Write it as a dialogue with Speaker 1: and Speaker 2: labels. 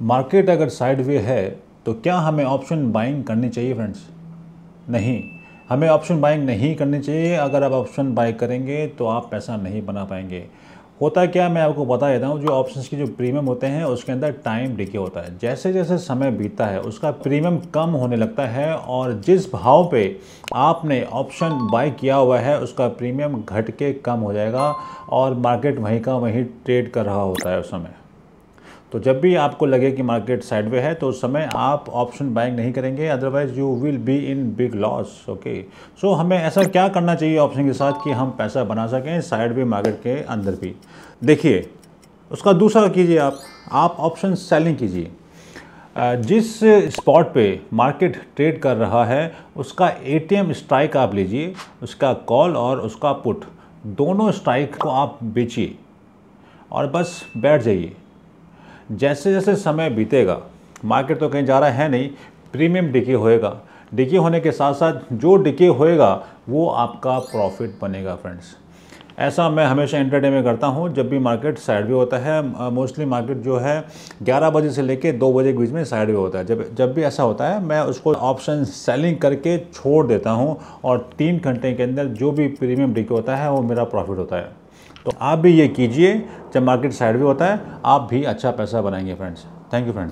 Speaker 1: Market अगर side way है तो क्या हमें ऑप्शन बाइंग करनी चाहिए फ्रेंड्स? नहीं। हमें ऑप्शन बाइंग नहीं करनी चाहिए। अगर आप ऑप्शन बाई करेंगे तो आप पैसा नहीं बना पाएँगे। होता क्या मैं आपको बता देता हूँ, जो ऑप्शंस की जो प्रीमियम होते हैं, उसके अंदर टाइम डिके होता है। जैसे जैसे समय बीतता है, उसका प्रीमियम कम होने लगता है, और जिस भाव पे आपने ऑप्शन बाई किया हुआ है, उसका प्रीमियम घट के कम हो जाएगा, और मार्केट वहीं का वहीं ट्रेड कर रहा होता है उस समय। तो जब भी आपको लगे कि मार्केट साइडवे है तो उस समय आप ऑप्शन बाइंग नहीं करेंगे otherwise you will be in big loss okay so हमें ऐसा क्या करना चाहिए ऑप्शन के साथ कि हम पैसा बना सकें साइडवे मार्केट के अंदर भी? देखिए, उसका दूसरा कीजिए आप आप ऑप्शन सेलिंग कीजिए। जिस स्पॉट पे मार्केट ट्रेड कर रहा है, उसका एटीएम स्ट्राइक आप लीजिए, उसका कॉल और उसका पुट दोनों स्ट्राइक को आप बेचिए और बस बैठ जाइए। जैसे जैसे समय बीतेगा, मार्केट तो कहीं जा रहा है नहीं, प्रीमियम डिके होएगा। डिके होने के साथ साथ जो डिके होएगा, वो आपका प्रॉफिट बनेगा फ्रेंड्स। ऐसा मैं हमेशा इंटरडे में करता हूँ, जब भी मार्केट साइड वे होता है मोस्टली मार्केट जो है 11 बजे से लेके 2 बजे के बीच में साइड वे होता है। जब जब भी ऐसा होता है, मैं उसको ऑप्शन सेलिंग करके छोड़ देता हूँ और तीन घंटे के अंदर जो भी प्रीमियम डिके होता है, वो मेरा प्रॉफिट होता है। तो आप भी ये कीजिए जब मार्केट साइड भी होता है, आप भी अच्छा पैसा बनाएँगे फ्रेंड्स थैंक यू फ्रेंड्स